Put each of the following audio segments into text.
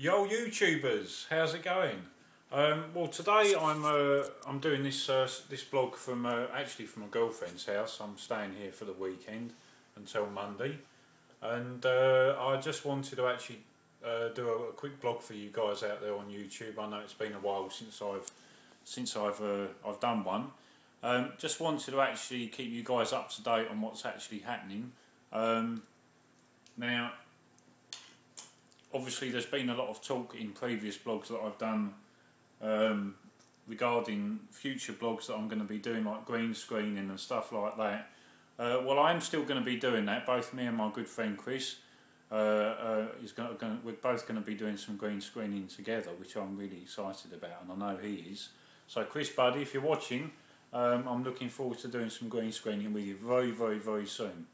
Yo YouTubers, how's it going? Um, well today I'm uh, I'm doing this uh, this blog from uh, actually from a girlfriend's house. I'm staying here for the weekend until Monday, and uh, I just wanted to actually uh, do a, a, quick blog for you guys out there on YouTube. I know it's been a while since I've since I've uh, I've done one. Um, just wanted to actually keep you guys up to date on what's actually happening. Um, now obviously there's been a lot of talk in previous blogs that I've done um, regarding future blogs that I'm going to be doing like green screening and stuff like that. Uh, well, I'm still going to be doing that. Both me and my good friend Chris uh, uh, is going to, we're both going to be doing some green screening together, which I'm really excited about, and I know he is. So, Chris, buddy, if you're watching, um, I'm looking forward to doing some green screening with you very, very, very soon.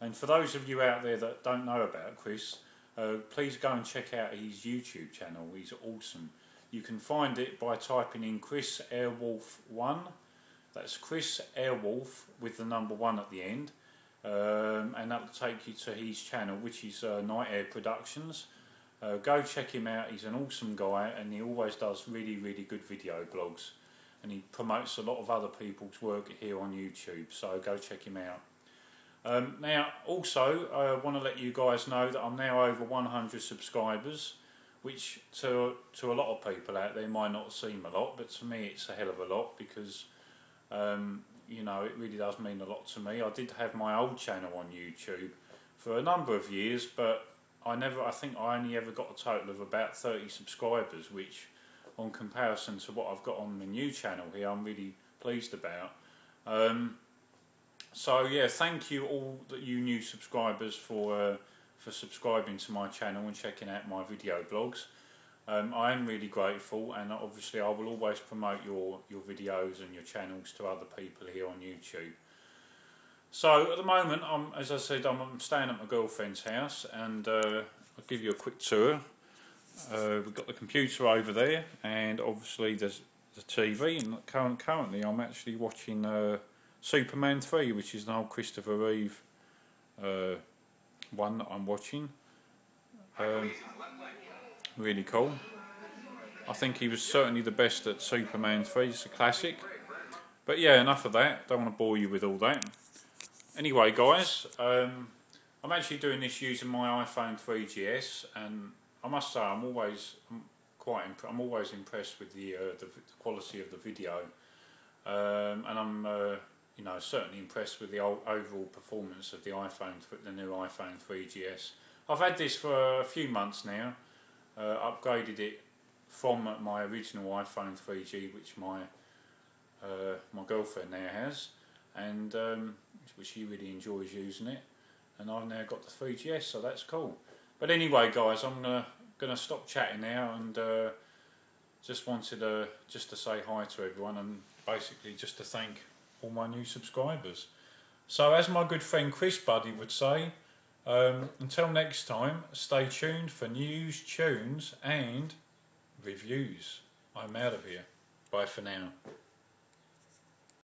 And for those of you out there that don't know about Chris, uh, please go and check out his YouTube channel. He's awesome. You can find it by typing in Chris Airwolf 1. That's Chris Airwolf with the number 1 at the end. Um, and that'll take you to his channel, which is uh, Knight Air Productions. Uh, go check him out. He's an awesome guy and he always does really, really good video blogs. And he promotes a lot of other people's work here on YouTube. So go check him out. Um, now, also, I want to let you guys know that I'm now over 100 subscribers, which to to a lot of people out there might not seem a lot, but to me it's a hell of a lot because, um, you know, it really does mean a lot to me. I did have my old channel on YouTube for a number of years, but I never, I think I only ever got a total of about 30 subscribers, which on comparison to what I've got on the new channel here, I'm really pleased about. Um, so yeah, thank you all that you new subscribers for uh, for subscribing to my channel and checking out my video blogs. Um, I am really grateful, and obviously I will always promote your your videos and your channels to other people here on YouTube. So at the moment, I'm as I said, I'm, I'm staying at my girlfriend's house, and uh, I'll give you a quick tour. Uh, we've got the computer over there, and obviously there's the TV. And current, currently, I'm actually watching. Uh, Superman 3, which is an old Christopher Reeve uh, one that I'm watching. Um, really cool. I think he was certainly the best at Superman 3, it's a classic. But yeah, enough of that, don't want to bore you with all that. Anyway guys, um, I'm actually doing this using my iPhone 3GS and I must say I'm always I'm quite I'm always impressed with the, uh, the, the quality of the video um, and I'm uh, you know, certainly impressed with the overall performance of the iPhone, the new iPhone 3GS. I've had this for a few months now. Uh, upgraded it from my original iPhone 3G, which my uh, my girlfriend now has, and um, which she really enjoys using it. And I've now got the 3GS, so that's cool. But anyway, guys, I'm gonna gonna stop chatting now and uh, just wanted to just to say hi to everyone and basically just to thank all my new subscribers. So, as my good friend Chris Buddy would say, um, until next time, stay tuned for news, tunes, and reviews. I'm out of here. Bye for now.